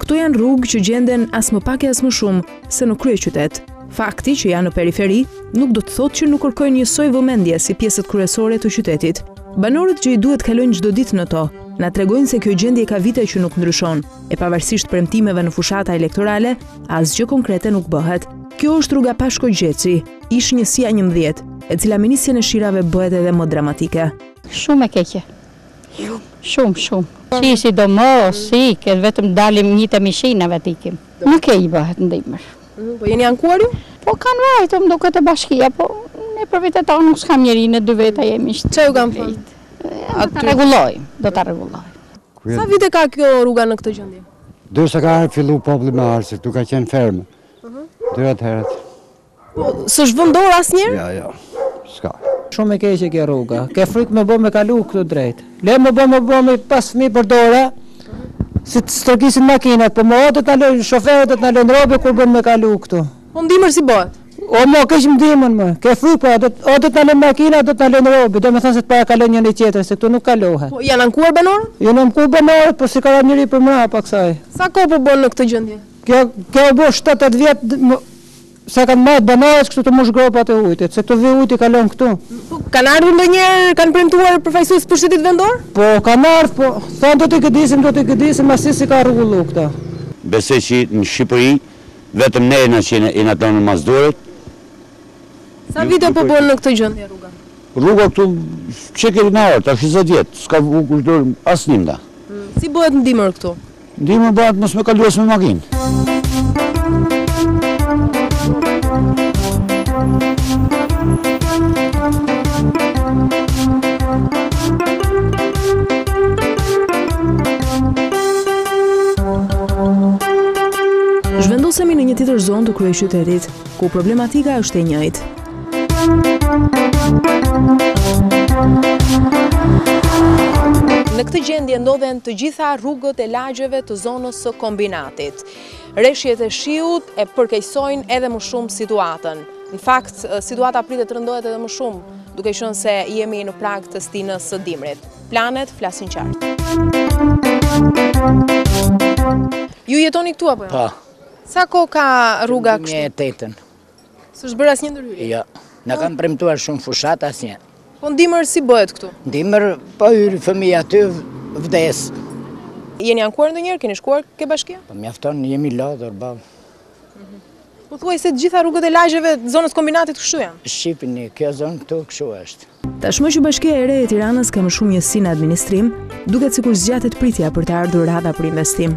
Këto janë rrugë që gjenden as më pak e as më shumë se në kryeqytet. Fakti që janë në periferi nuk do të thotë që nuk kërkojnë njësoj vëmendje si pjesët kryesore të qytetit. Banorët që i duhet të kalojnë çdo ditë në to, na tregojnë se kjo gjendje ka vite që nuk ndryshon, e pavarësisht premtimeve në fushata elektorale, asgjë konkrete nuk bëhet. Kjo është rruga Pashko Gjeçi, ish njësia 11, e cila me nisjen e shirave bëhet edhe më dramatike. Shumë e keqe. Shumë, shumë, shumë. Si, sidomos, si, ke vetëm dalim një të meshinave të ikim. Më keq bëhet në dimër. Po jeni ankuar ju? Po kanë vajtë, më duket te bashkia, po ne për vete ta nuk s'kam njeri në dy veta jemi shtë. Ç'ju kanë thënë? Do ta rregullojmë, do ta rregullojmë. Sa vite ka kjo rruga në këtë gjendje? Deri sa ka ardh fillu populli me ardh, se këtu ka qenë fermë. Deri atëherë. S'është vënë dorë asnjëherë? Jo, jo. S'ka. Shumë e keqe kjo rruga. Ke frikë me bë me kalu këtu drejt. Le me bë me bë me pas fëmijë për dore. Se të stërkisin makinat, po më do të na lënë shoferët do të na lënë robt kur bën me kalu këtu. Po në dimër si bëhet? O më keq në dimën më. Ke frikë po do o do të na lënë makinat, do të na lënë robt. Domethënë se të parakalojnë njëri tjetrin, se këtu nuk kalohet. Po janë ankuar banorët? Janë ankuar banorët, po s'i ka ra njeri përmrapa kësaj. Sa kohë po bën në këtë gjendje? Kjo kjo u bë shtatë, tetë vjet Se kanë marrë banales kështu të mbush gropat e ujit, se të vijë ujit i kalon këtu. Po kanë ardhur ndonjëherë, kanë premtuar përfaqësues të pushtetit vendor? Po kanë ardhur, po thonë do t'i gëdisim, do t'i gëdisim, asnjë s'i ka rregullu këtë. Besoj që në Shqipëri vetëm ne jena që jena lanë mas dore. Sa vite po bën në këtë gjendje rruga? Rruga këtu që kemi marrë, tash njëzet vjet, s'ka vu kush dorë asnjë nga. Si bëhet në dimër këtu? Në dimën bahet mos me kalu as me makinë. Zhvendosemi në një tjetër zonë të kryeqytetit, ku problematika është e njëjtë. Në këtë gjendje ndodhen të gjitha rrugët e lagjeve të zonës së kombinatit. Reshjet e shiut e përkeqësojnë edhe më shumë situatën. Në fakt, situata pritet të rëndohet edhe më shumë, duke qenë se jemi në prag të stinës së dimrit. Planet flasin qartë. Ju jetoni këtu apo? Jo? Po. Sa kohë ka rruga kështu? Dy mijë e tetën. S'është bërë asnjë ndërhyrje? Jo, na kanë premtuar shumë fushata, asnjë. Po në dimër si bëhet këtu? Në dimër, po hyri fëmija aty vdes. Jeni ankuar ndonjëherë, keni shkuar ke bashkia? Po mjafton, jemi lodhur, bëmë. Mhm. Pothuajse gjitha rrugët e lagjeve të zonës së kombinatit kështu janë? Shqipin, kjo zonë këtu kështu është. Tashmë që Bashkia e re e Tiranës ka më shumë njësi në administrim, duket sikur zgjatet pritja për të ardhur radha për investim.